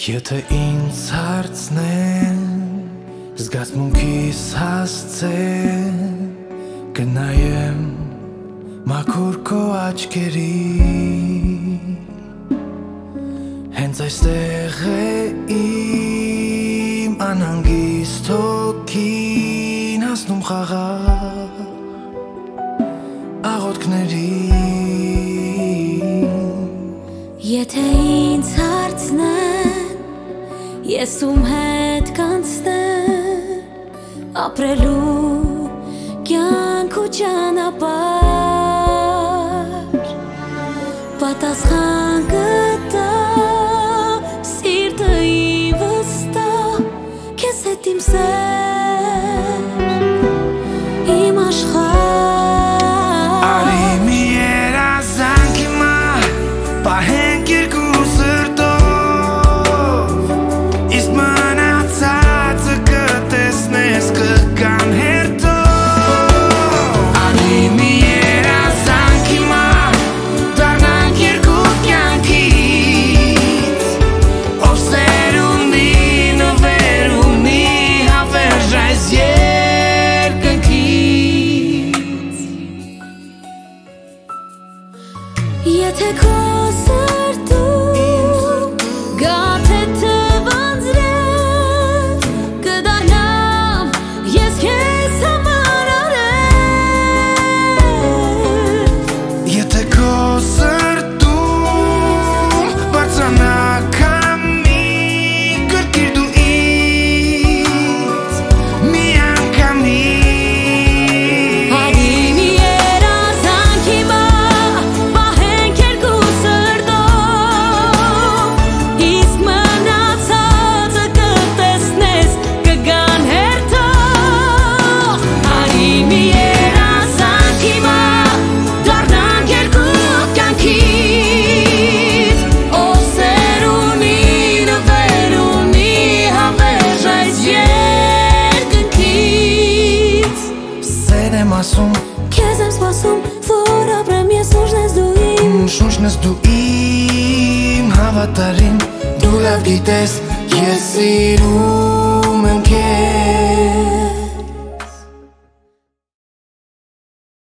Եթե ինձ հարցնեն Զգացմունքիս հասցեն Կնայեմ մաքուր քո աչքերի Հենց այստեղ է իմ անհանգիստ հոգին հասնում խաղաղ աղոտքների Եթե ինձ հարցնեն Ես ում հետ կանցնեմ Ապրելու կյանք ու ճանապար Պատասխան կտա Սիրտը իմ վստա Քեզ հետ իմ սեր Եթե քո սրտում Սեր եմ ասում, Քեզ եմ սպասում, որ ապրեմ ես ուժն ես դու իմ շունչն ես դու իմ հավատարիմ Դու լավ գիտես, ես սիրում եմ քեզ